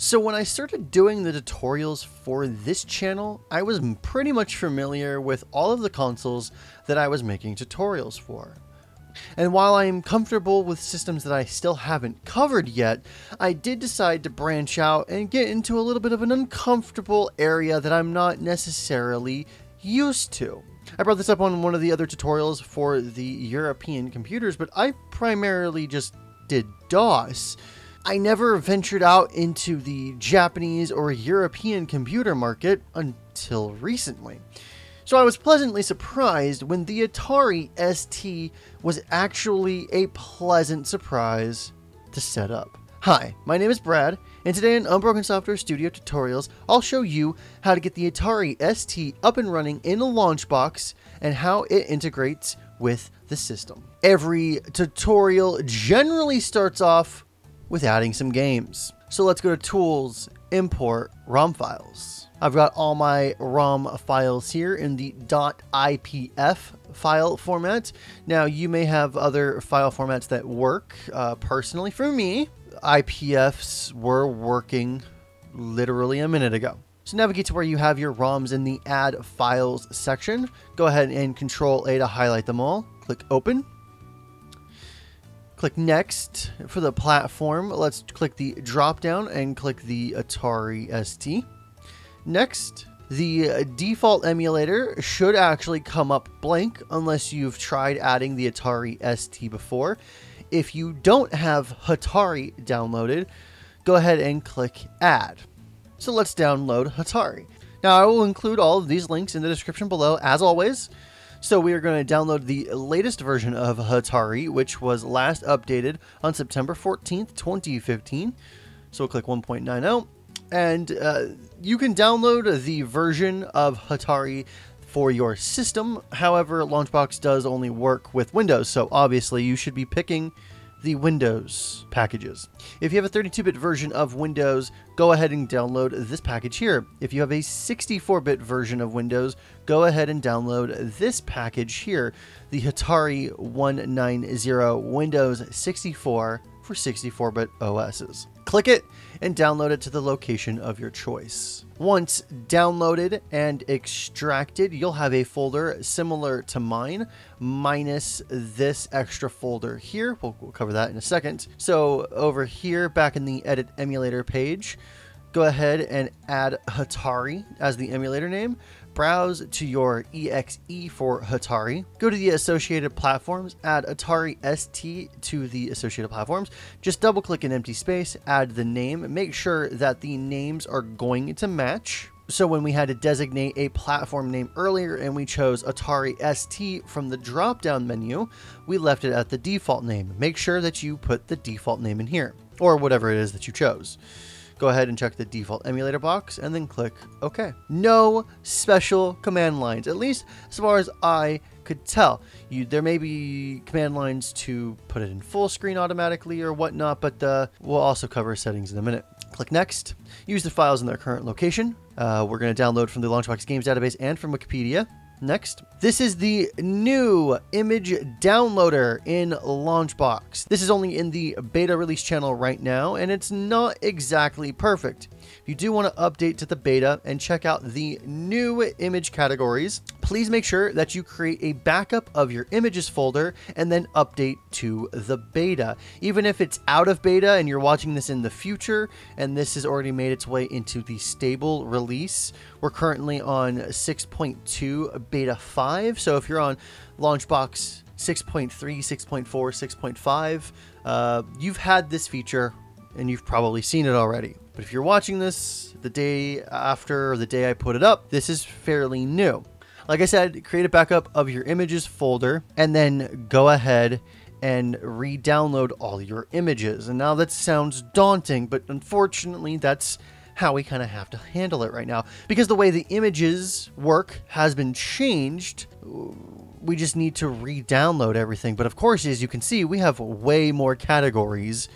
So when I started doing the tutorials for this channel, I was pretty much familiar with all of the consoles that I was making tutorials for. And while I'm comfortable with systems that I still haven't covered yet, I did decide to branch out and get into a little bit of an uncomfortable area that I'm not necessarily used to. I brought this up on one of the other tutorials for the European computers, but I primarily just did DOS. I never ventured out into the Japanese or European computer market until recently. So I was pleasantly surprised when the Atari ST was actually a pleasant surprise to set up. Hi, my name is Brad, and today in Unbroken Software Studio Tutorials, I'll show you how to get the Atari ST up and running in a Launchbox and how it integrates with the system. Every tutorial generally starts off with adding some games. So let's go to Tools, Import, ROM files. I've got all my ROM files here in the .ipf file format. Now you may have other file formats that work. Uh, personally, for me, IPFs were working literally a minute ago. So navigate to where you have your ROMs in the Add Files section. Go ahead and Control A to highlight them all. Click Open. Click Next for the platform. Let's click the drop down and click the Atari ST. Next, the default emulator should actually come up blank unless you've tried adding the Atari ST before. If you don't have Hatari downloaded, go ahead and click Add. So let's download Hatari. Now I will include all of these links in the description below as always. So we are going to download the latest version of Hatari, which was last updated on September 14th, 2015. So we'll click 1.90. And uh, you can download the version of Hatari for your system. However, Launchbox does only work with Windows, so obviously you should be picking the Windows packages. If you have a 32-bit version of Windows, go ahead and download this package here. If you have a 64-bit version of Windows, go ahead and download this package here, the Hatari 190 Windows 64 for 64-bit OSs. Click it and download it to the location of your choice. Once downloaded and extracted, you'll have a folder similar to mine, minus this extra folder here. We'll, we'll cover that in a second. So over here, back in the edit emulator page, go ahead and add Hatari as the emulator name. Browse to your exe for Hatari, go to the associated platforms, add Atari ST to the associated platforms, just double click an empty space, add the name, make sure that the names are going to match. So when we had to designate a platform name earlier and we chose Atari ST from the drop down menu, we left it at the default name. Make sure that you put the default name in here or whatever it is that you chose go ahead and check the default emulator box and then click OK. No special command lines, at least as far as I could tell. You, there may be command lines to put it in full screen automatically or whatnot, but uh, we'll also cover settings in a minute. Click Next. Use the files in their current location. Uh, we're going to download from the Launchbox Games database and from Wikipedia. Next, this is the new image downloader in Launchbox. This is only in the beta release channel right now, and it's not exactly perfect. If you do want to update to the beta and check out the new image categories, please make sure that you create a backup of your images folder and then update to the beta. Even if it's out of beta and you're watching this in the future and this has already made its way into the stable release, we're currently on 6.2 beta 5. So if you're on Launchbox 6.3, 6.4, 6.5, uh, you've had this feature and you've probably seen it already. But if you're watching this the day after or the day I put it up, this is fairly new. Like I said, create a backup of your images folder and then go ahead and re-download all your images. And now that sounds daunting, but unfortunately that's how we kind of have to handle it right now. Because the way the images work has been changed, we just need to re-download everything. But of course, as you can see, we have way more categories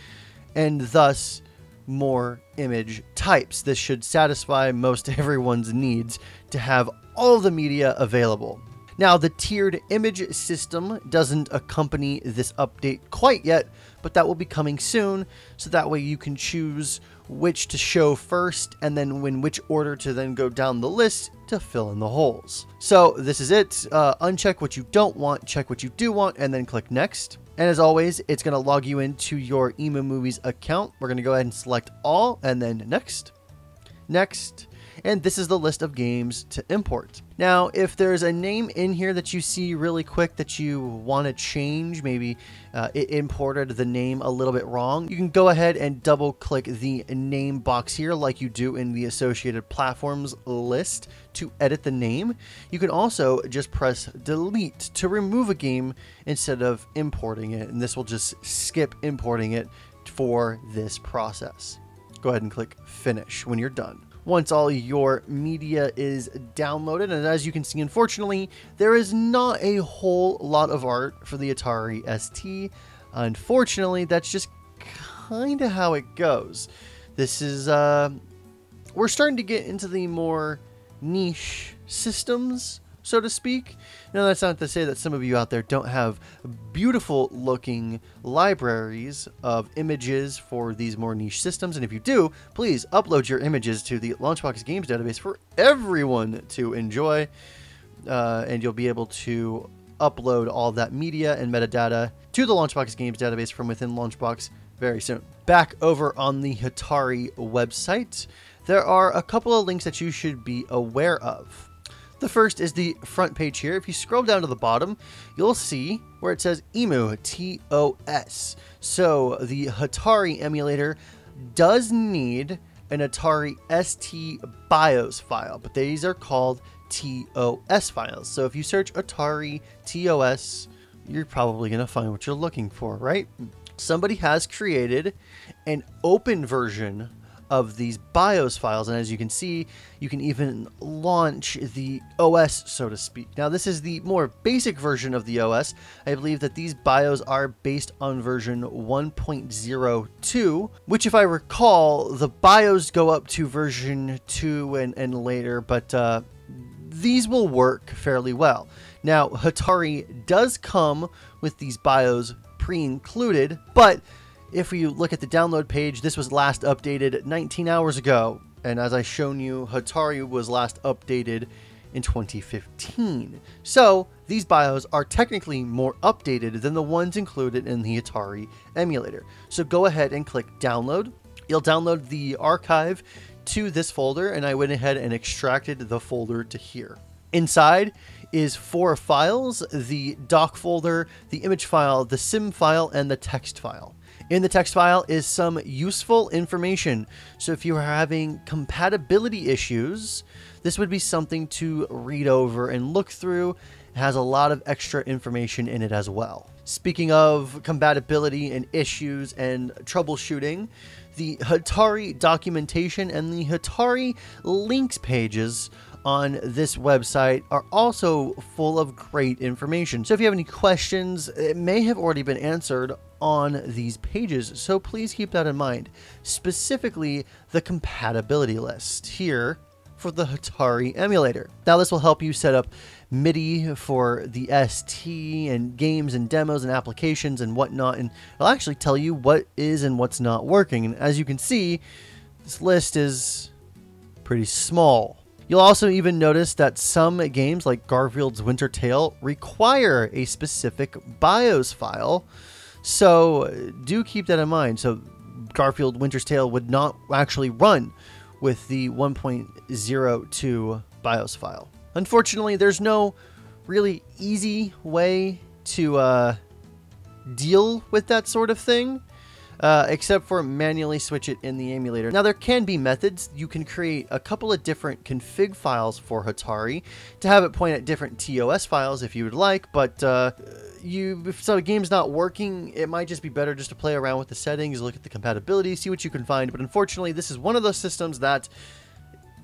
and thus more image types. This should satisfy most everyone's needs to have all the media available. Now, the tiered image system doesn't accompany this update quite yet, but that will be coming soon, so that way you can choose which to show first and then in which order to then go down the list to fill in the holes. So this is it. Uh, uncheck what you don't want, check what you do want, and then click next. And as always, it's going to log you into your EmuMovies account. We're going to go ahead and select all and then next, next, and this is the list of games to import. Now, if there's a name in here that you see really quick that you want to change, maybe uh, it imported the name a little bit wrong, you can go ahead and double click the name box here like you do in the associated platforms list to edit the name. You can also just press delete to remove a game instead of importing it, and this will just skip importing it for this process. Go ahead and click finish when you're done once all your media is downloaded. And as you can see, unfortunately, there is not a whole lot of art for the Atari ST. Unfortunately, that's just kind of how it goes. This is, uh, we're starting to get into the more niche systems so to speak. Now, that's not to say that some of you out there don't have beautiful looking libraries of images for these more niche systems. And if you do, please upload your images to the Launchbox Games database for everyone to enjoy. Uh, and you'll be able to upload all that media and metadata to the Launchbox Games database from within Launchbox very soon. Back over on the Hatari website, there are a couple of links that you should be aware of. The first is the front page here. If you scroll down to the bottom, you'll see where it says EmuTOS. So the Hatari emulator does need an Atari ST BIOS file, but these are called TOS files. So if you search Atari TOS, you're probably going to find what you're looking for, right? Somebody has created an open version of these BIOS files. And as you can see, you can even launch the OS, so to speak. Now, this is the more basic version of the OS. I believe that these BIOS are based on version 1.02, which, if I recall, the BIOS go up to version 2 and, and later, but uh, these will work fairly well. Now, Hatari does come with these BIOS pre-included, but if we look at the download page, this was last updated 19 hours ago. And as I shown you, Hatari was last updated in 2015. So these BIOS are technically more updated than the ones included in the Hatari emulator. So go ahead and click download. You'll download the archive to this folder and I went ahead and extracted the folder to here. Inside is four files, the doc folder, the image file, the sim file, and the text file. In the text file is some useful information. So if you are having compatibility issues, this would be something to read over and look through. It has a lot of extra information in it as well. Speaking of compatibility and issues and troubleshooting, the Hatari documentation and the Hatari links pages on this website are also full of great information. So if you have any questions, it may have already been answered on these pages, so please keep that in mind. Specifically, the compatibility list here for the Hatari emulator. Now this will help you set up MIDI for the ST and games and demos and applications and whatnot, and it'll actually tell you what is and what's not working. And as you can see, this list is pretty small. You'll also even notice that some games like Garfield's Winter Tale require a specific BIOS file, so do keep that in mind. So Garfield Winter's Tale would not actually run with the 1.02 BIOS file. Unfortunately, there's no really easy way to uh, deal with that sort of thing uh, except for manually switch it in the emulator. Now there can be methods. You can create a couple of different config files for Hatari to have it point at different TOS files if you would like, but uh, you if so game's not working, it might just be better just to play around with the settings, look at the compatibility, see what you can find. But unfortunately, this is one of those systems that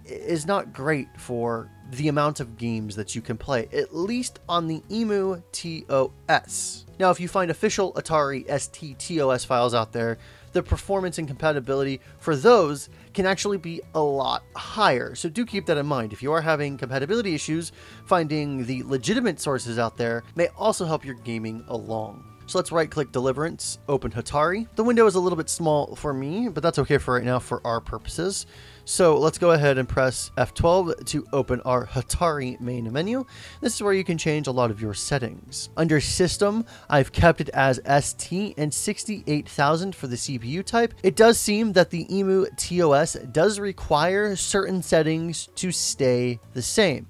is not great for the amount of games that you can play, at least on the EMU TOS. Now, if you find official Atari ST TOS files out there, the performance and compatibility for those can actually be a lot higher. So do keep that in mind. If you are having compatibility issues, finding the legitimate sources out there may also help your gaming along. So let's right click Deliverance, open Hatari. The window is a little bit small for me, but that's okay for right now for our purposes. So let's go ahead and press F12 to open our Hatari main menu. This is where you can change a lot of your settings. Under System, I've kept it as ST and 68,000 for the CPU type. It does seem that the EMU TOS does require certain settings to stay the same.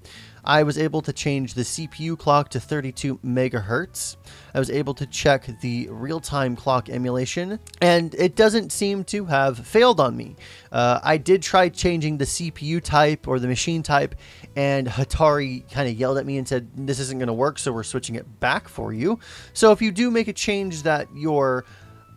I was able to change the CPU clock to 32 megahertz. I was able to check the real-time clock emulation, and it doesn't seem to have failed on me. Uh, I did try changing the CPU type or the machine type, and Hatari kind of yelled at me and said, this isn't going to work, so we're switching it back for you. So if you do make a change that your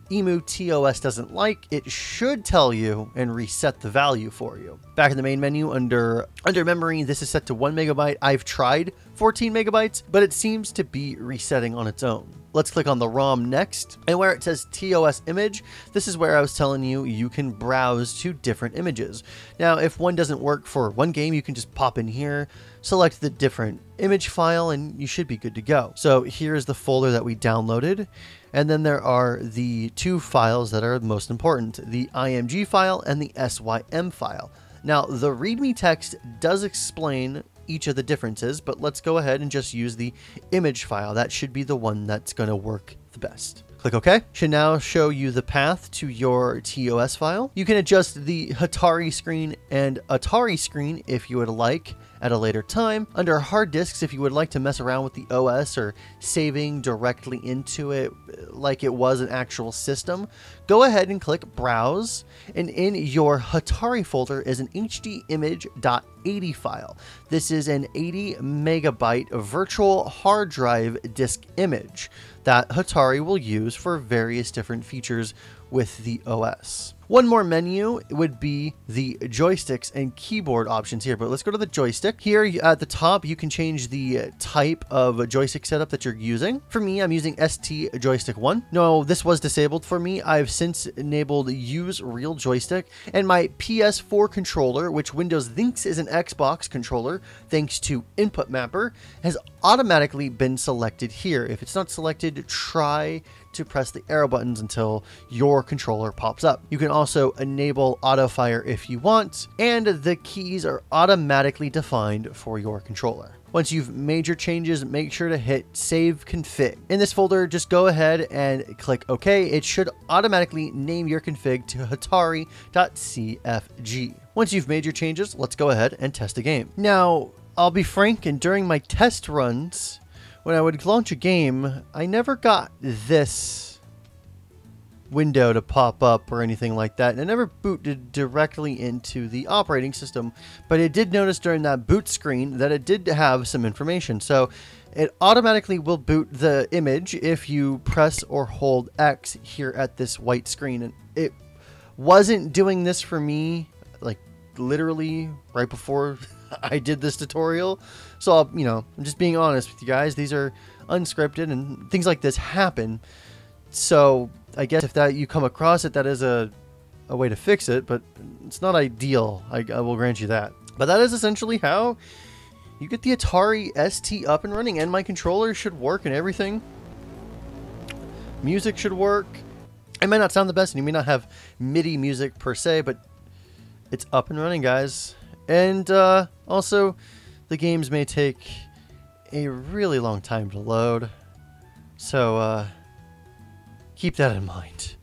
EmuTOS doesn't like, it should tell you and reset the value for you. Back in the main menu under under memory, this is set to 1 megabyte. I've tried 14 megabytes, but it seems to be resetting on its own. Let's click on the ROM next, and where it says TOS image, this is where I was telling you you can browse to different images. Now, if one doesn't work for one game, you can just pop in here, select the different image file, and you should be good to go. So here's the folder that we downloaded. And then there are the two files that are most important, the IMG file and the SYM file. Now, the README text does explain each of the differences, but let's go ahead and just use the image file. That should be the one that's going to work the best. Click OK. Should now show you the path to your TOS file. You can adjust the Hatari screen and Atari screen if you would like at a later time. Under hard disks, if you would like to mess around with the OS or saving directly into it uh, like it was an actual system, go ahead and click Browse, and in your Hatari folder is an HDimage.80 file. This is an 80 megabyte virtual hard drive disk image that Hatari will use for various different features with the OS. One more menu would be the joysticks and keyboard options here, but let's go to the joystick. Here at the top, you can change the type of joystick setup that you're using. For me, I'm using ST joystick 1. No, this was disabled for me. I've since enabled use real joystick and my PS4 controller, which Windows thinks is an Xbox controller, thanks to Input Mapper, has automatically been selected here. If it's not selected, try to press the arrow buttons until your controller pops up. You can also enable auto fire if you want, and the keys are automatically defined for your controller. Once you've made your changes, make sure to hit Save Config. In this folder, just go ahead and click OK. It should automatically name your config to hatari.cfg. Once you've made your changes, let's go ahead and test the game. Now, I'll be frank, and during my test runs, when I would launch a game, I never got this window to pop up or anything like that. And it never booted directly into the operating system, but it did notice during that boot screen that it did have some information. So it automatically will boot the image if you press or hold X here at this white screen. And it wasn't doing this for me, like literally right before I did this tutorial. So, I'll, you know, I'm just being honest with you guys. These are unscripted and things like this happen. So, I guess if that you come across it, that is a, a way to fix it, but it's not ideal. I, I will grant you that. But that is essentially how you get the Atari ST up and running, and my controller should work and everything. Music should work. It might not sound the best, and you may not have MIDI music per se, but it's up and running, guys. And uh, also, the games may take a really long time to load. So uh, keep that in mind.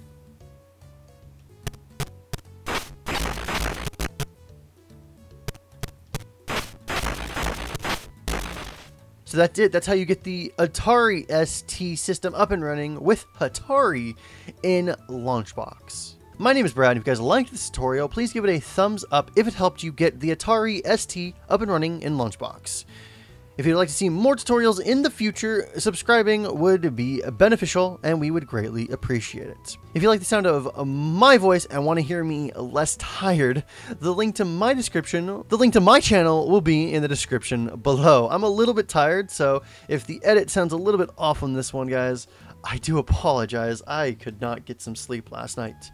So that's it. That's how you get the Atari ST system up and running with Hatari in Launchbox. My name is Brad, if you guys liked this tutorial, please give it a thumbs up if it helped you get the Atari ST up and running in Launchbox. If you'd like to see more tutorials in the future, subscribing would be beneficial and we would greatly appreciate it. If you like the sound of my voice and want to hear me less tired, the link to my description, the link to my channel will be in the description below. I'm a little bit tired, so if the edit sounds a little bit off on this one, guys, I do apologize. I could not get some sleep last night.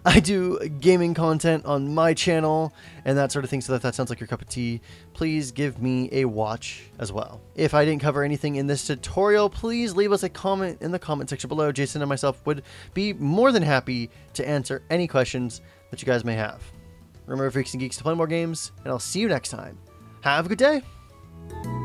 I do gaming content on my channel and that sort of thing, so if that sounds like your cup of tea, please give me a watch as well. If I didn't cover anything in this tutorial, please leave us a comment in the comment section below. Jason and myself would be more than happy to answer any questions that you guys may have. Remember, Freaks and Geeks, to play more games, and I'll see you next time. Have a good day!